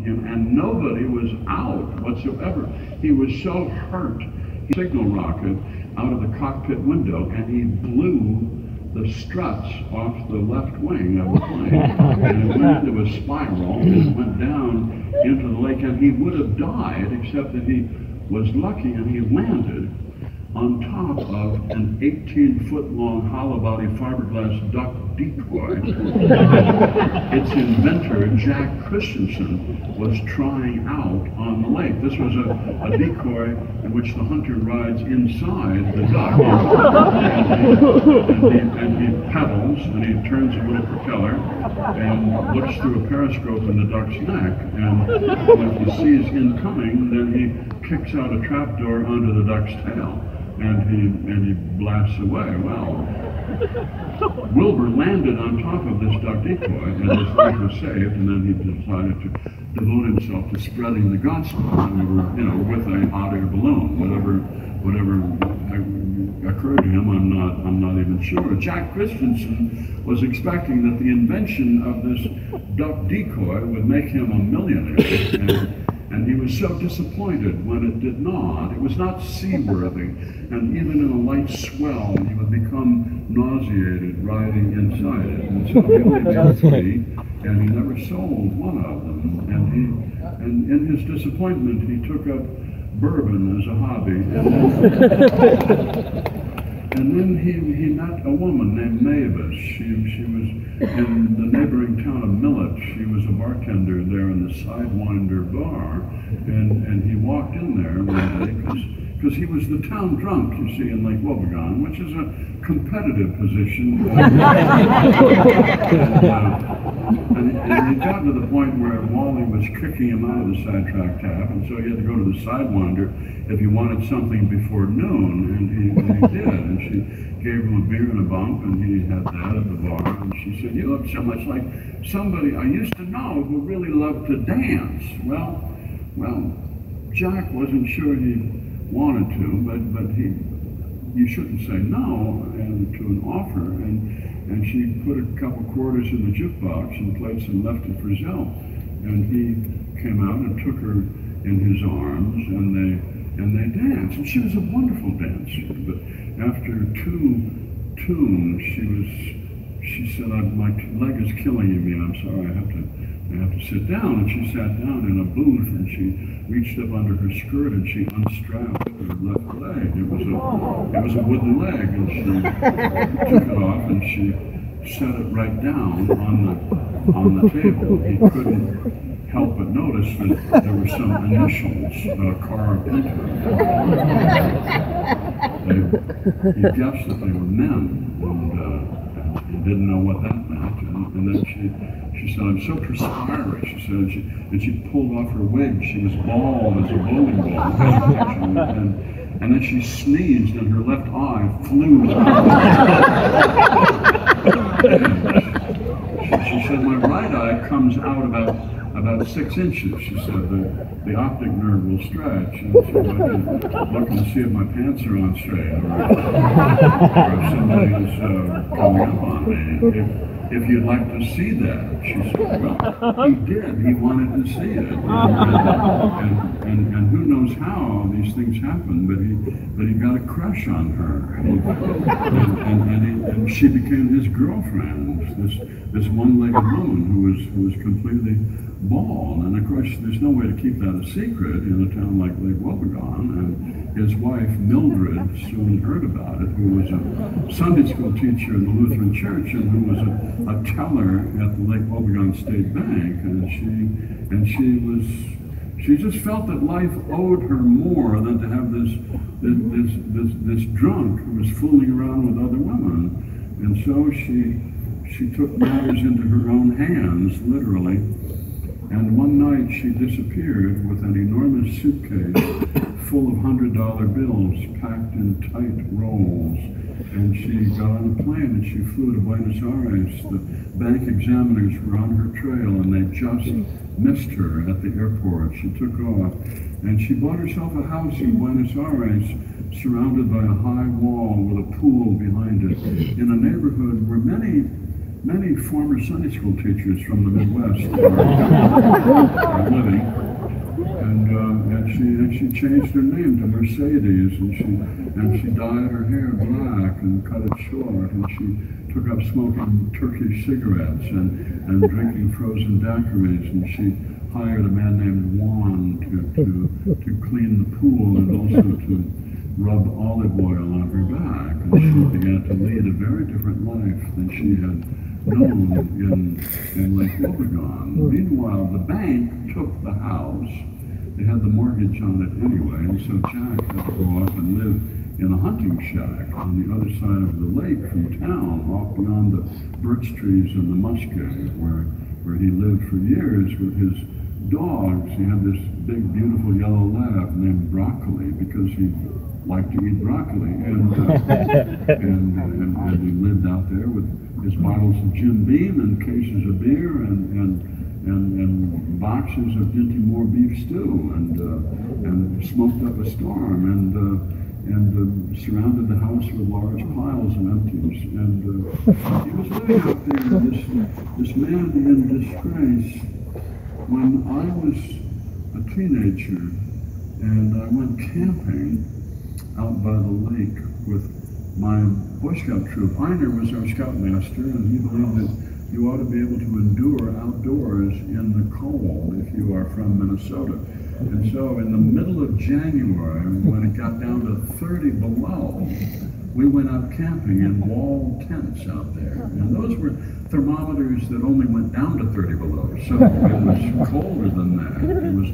him, and nobody was out whatsoever. He was so hurt. He signal rocket out of the cockpit window, and he blew the struts off the left wing of the plane. and it went into a spiral and went down into the lake, and he would have died except that he was lucky and he landed on top of an 18 foot long hollow body fiberglass duck decoy. its inventor, Jack Christensen, was trying out on the lake. This was a, a decoy in which the hunter rides inside the duck. And he, and, he, and he pedals and he turns a little propeller and looks through a periscope in the duck's neck. And when he sees incoming, then he kicks out a trapdoor under the duck's tail and he and he blasts away. Well, Wilbur landed on top of this duck decoy, and his life was saved. And then he decided to devote himself to spreading the gospel, you know, with a hot air balloon, whatever whatever occurred to him. I'm not I'm not even sure. Jack Christensen was expecting that the invention of this duck decoy would make him a millionaire. And, and he was so disappointed when it did not. It was not seaworthy, and even in a light swell, he would become nauseated riding inside it. And so he only made three, and he never sold one of them. And he, and in his disappointment, he took up bourbon as a hobby. And then he, he met a woman named Mavis. She, she was in the neighboring town of Millet. She was a bartender there in the Sidewinder bar. And, and he walked in there one day because he was the town drunk, you see, in Lake Wobegon, which is a competitive position. and, uh, and, and he got to the point where Wally was kicking him out of the sidetrack tap, and so he had to go to the Sidewinder if he wanted something before noon, and he, and he did. And she gave him a beer and a bump, and he had that at the bar. And she said, "You look so much like somebody I used to know who really loved to dance." Well, well, Jack wasn't sure he wanted to, but but he, you shouldn't say no and to an offer. And and she put a couple quarters in the jukebox and played some left Lefty Frizzell, and he came out and took her in his arms, and they and they danced. And she was a wonderful dancer. But after two tunes, she was, she said, my leg is killing me. I'm sorry, I have to, I have to sit down. And she sat down in a booth and she reached up under her skirt and she unstrapped her left leg. It was a, it was a wooden leg, and she took it off and she set it right down on the on the table. He couldn't help but notice that there were some initials, uh, Carr Pinto. They, he guessed that they were men, and, uh, didn't know what that meant. And, and, then she, she said, I'm so perspiring, she said, and she, and she pulled off her wig. She was bald as a bowling ball. and, and then she sneezed, and her left eye flew she, she said, my right eye comes out about about six inches. She said the, the optic nerve will stretch, and so I can look and see if my pants are on straight, or, or if somebody's uh, coming up on me. If, if you'd like to see that, she said, well, he did. He wanted to see it. And, and, and, and, who knows how these things happen, but he, but he got a crush on her. And, and, he, she became his girlfriend, this, this one-legged woman who was, who was completely bald. And of course, there's no way to keep that a secret in a town like Lake Wobegon. And his wife, Mildred, soon heard about it, who was a Sunday school teacher in the Lutheran Church and who was a, a teller at the Lake Wobegon State Bank. And she, and she was she just felt that life owed her more than to have this this this this, drunk who was fooling around with other women. And so she she took matters into her own hands, literally, and one night she disappeared with an enormous suitcase full of hundred dollar bills packed in tight rolls. And she got on a plane and she flew to Buenos Aires. The bank examiners were on her trail and they just missed her at the airport. She took off and she bought herself a house in Buenos Aires surrounded by a high wall with a pool behind it in a neighborhood where many many former Sunday school teachers from the Midwest are, are living. And, uh, and she and she changed her name to Mercedes, and she and she dyed her hair black and cut it short, and she took up smoking Turkish cigarettes and, and drinking frozen daiquiris, and she hired a man named Juan to, to, to clean the pool and also to rub olive oil on her back. And she began to lead a very different life than she had Mm, known in, in Lake Wobegon. Hmm. Meanwhile, the bank took the house. They had the mortgage on it anyway, and so Jack had to go off and live in a hunting shack on the other side of the lake from town, off beyond the birch trees and the muskeg, where, where he lived for years with his dogs. He had this big, beautiful yellow lab named Broccoli because he liked to eat broccoli. And, uh, and, and, and, he lived out there with his bottles of Jim Beam and cases of beer and, and, and, and boxes of Dinty Moore beef stew and, uh, and smoked up a storm. And, uh, and uh, surrounded the house with large piles of empties. And uh, he was living out there, this, this man in disgrace, when I was a teenager and I went camping out by the lake with my Boy Scout troop. Einer was our scoutmaster, and he believed that you ought to be able to endure outdoors in the cold if you are from Minnesota. And so in the middle of January, when it got down to 30 below, we went up camping in wall tents out there. And those were thermometers that only went down to 30 below. So it was colder than that. It was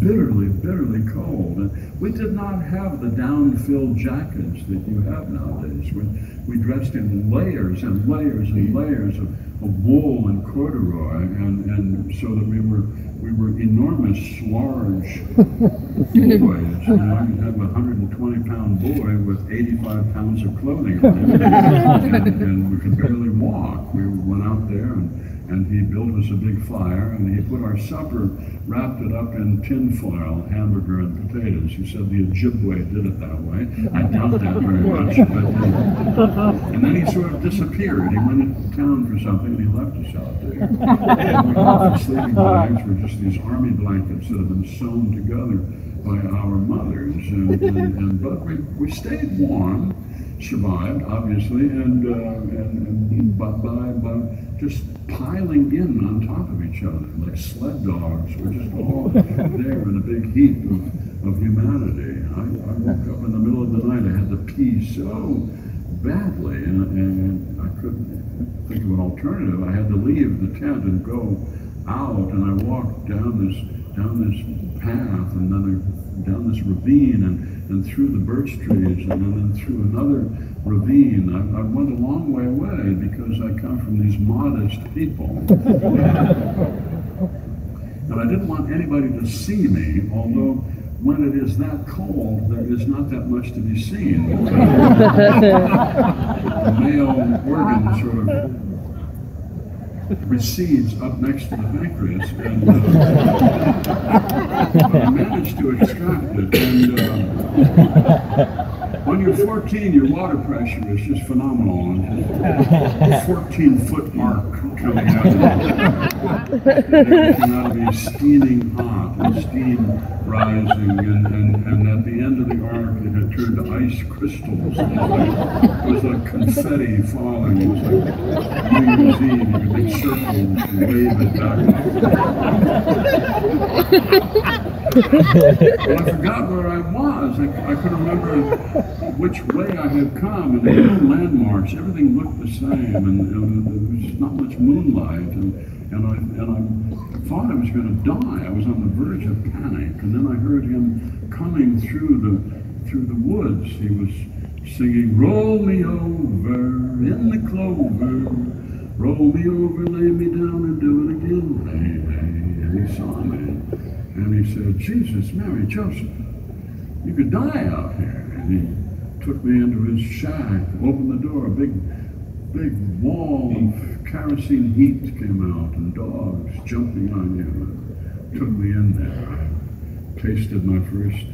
bitterly, bitterly cold. And we did not have the down-filled jackets that you have nowadays. We, we dressed in layers and layers and layers of, of wool and corduroy, and, and so that we were we were enormous, large boys. You know, you have a 120 pound boy with 85 pounds of clothing on him, and, and we could barely walk. We went out there and and he built us a big fire, and he put our supper, wrapped it up in tin foil, hamburger and potatoes. He said the Ojibwe did it that way. I doubt that very much. But, and then he sort of disappeared. He went into town for something, and he left us out there. And our sleeping bags were just these army blankets that had been sewn together by our mothers. And, and, and but we, we stayed warm survived, obviously, and, uh, and, and by, by, by just piling in on top of each other like sled dogs. We're just all there in a big heap of, of humanity. I, I woke up in the middle of the night. I had to pee so badly, and, and I couldn't think of an alternative. I had to leave the tent and go out, and I walked down this down this path, and then down this ravine, and and through the birch trees and then through another ravine. I, I, went a long way away because I come from these modest people. and I didn't want anybody to see me, although when it is that cold, there is not that much to be seen. the male organ sort of recedes up next to the pancreas, and uh, I managed to extract it. And uh, when you're 14, your water pressure is just phenomenal. And 14 foot mark coming out. Everything ought to be steaming hot and steam rising, and, and, and at the end of the arc, it had turned to ice crystals. It was like, it was like confetti falling. It was like New Year's Eve, you could make circles and wave it back. I forgot where I was. I, I could remember which way I had come, and there were no landmarks. Everything looked the same, and, and there was not much moonlight. And, and I and I thought I was going to die. I was on the verge of panic, and then I heard him coming through the through the woods. He was singing, "Roll me over in the clover, roll me over, lay me down, and do it again." Hey, hey, and he saw me. And he said, Jesus, Mary, Joseph, you could die out here. And he took me into his shack, opened the door, a big, big wall of kerosene heat came out and dogs jumping on you and took me in there. I tasted my first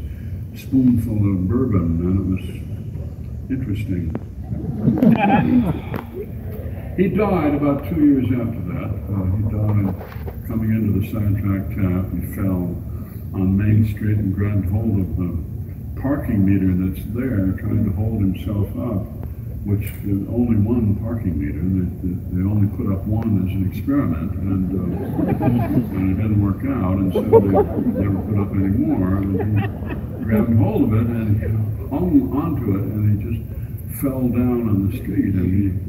spoonful of bourbon and it was interesting. He died about two years after that. Uh, he died coming into the sidetrack tap. He fell on Main Street and grabbed hold of the parking meter that's there, trying to hold himself up, which is only one parking meter. They, they only put up one as an experiment, and, uh, and it didn't work out, and so they never put up any more. And he grabbed hold of it and hung onto it, and he just fell down on the street, and he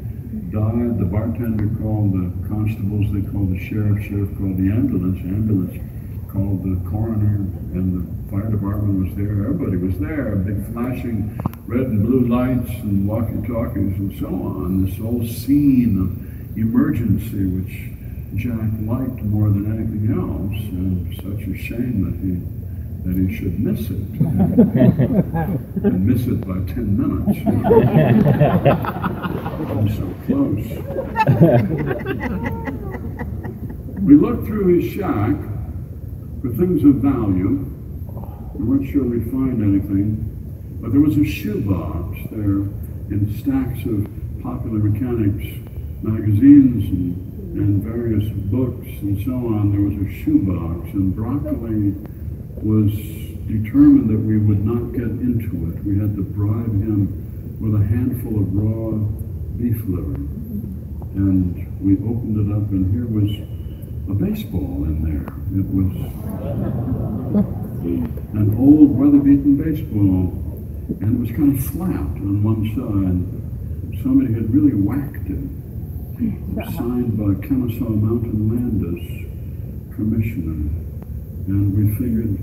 died. The bartender called the constables, they called the sheriff, sheriff called the ambulance, ambulance called the coroner, and the fire department was there. Everybody was there, big flashing red and blue lights and walkie-talkies and so on. This whole scene of emergency, which Jack liked more than anything else, and such a shame that he that he should miss it and, miss it by 10 minutes. I'm so close. we looked through his shack for things of value. We weren't sure we'd find anything, but there was a shoebox there in stacks of popular mechanics magazines and, and various books and so on. There was a shoebox, and broccoli was determined that we would not get into it. We had to bribe him with a handful of raw beef liver. And we opened it up, and here was a baseball in there. It was an old weather-beaten baseball, and it was kind of flat on one side. Somebody had really whacked it. It signed by Kennesaw Mountain Landis, commissioner. And we figured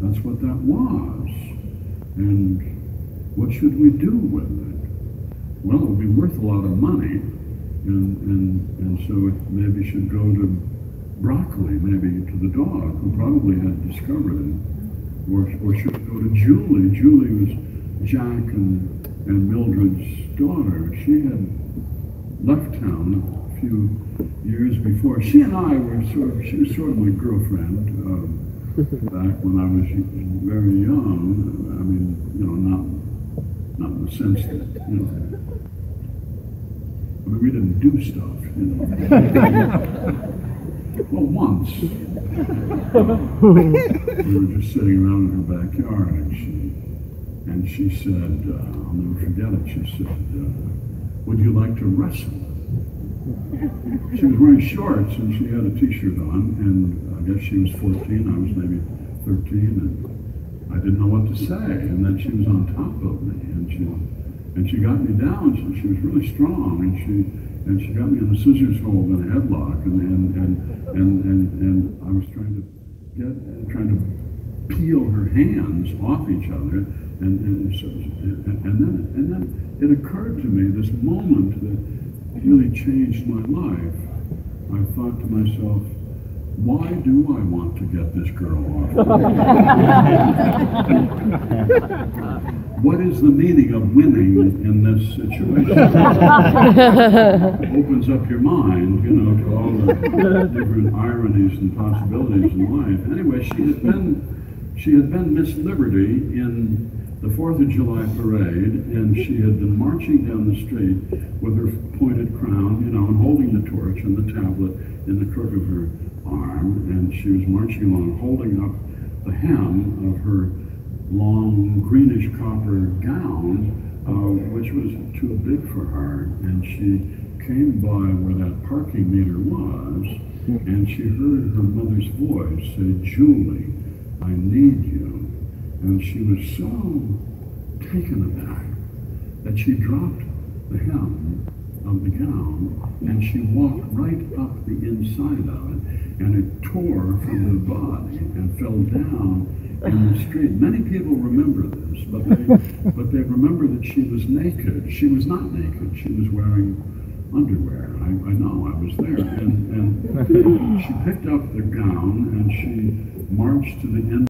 that's what that was. And what should we do with it? Well, it would be worth a lot of money. And, and, and so it maybe should go to Broccoli, maybe to the dog, who probably had discovered it. Or, or should it go to Julie? Julie was Jack and, and Mildred's daughter. She had left town few years before. She and I were sort of, she was sort of my girlfriend. Um, back when I was very young. I mean, you know, not not in the sense that you know. I mean, we didn't do stuff, you know. well, once we were just sitting around in her backyard, and she and she said, uh, "I'll never forget it." She said, uh, "Would you like to wrestle?" She was wearing shorts and she had a t-shirt on, and I guess she was 14, I was maybe 13, and I didn't know what to say. And then she was on top of me, and she and she got me down. So she was really strong, and she and she got me in a scissors hold and a headlock, and and and and and, and I was trying to get trying to peel her hands off each other, and and, so, and, and then and then it occurred to me this moment that really changed my life. I thought to myself, why do I want to get this girl off? what is the meaning of winning in this situation? opens up your mind, you know, to all the different ironies and possibilities in life. Anyway, she had been she had been Miss Liberty in the Fourth of July parade, and she had been marching down the street with her pointed crown, you know, and holding the torch and the tablet in the crook of her arm, and she was marching along, holding up the hem of her long greenish copper gown, uh, which was too big for her, and she came by where that parking meter was, and she heard her mother's voice say, Julie, I need you. And she was so taken aback that she dropped the hem of the gown and she walked right up the inside of it and it tore from her body and fell down in the street. Many people remember this, but they, but they remember that she was naked. She was not naked. She was wearing underwear. I, I know, I was there. And, and she picked up the gown and she marched to the end.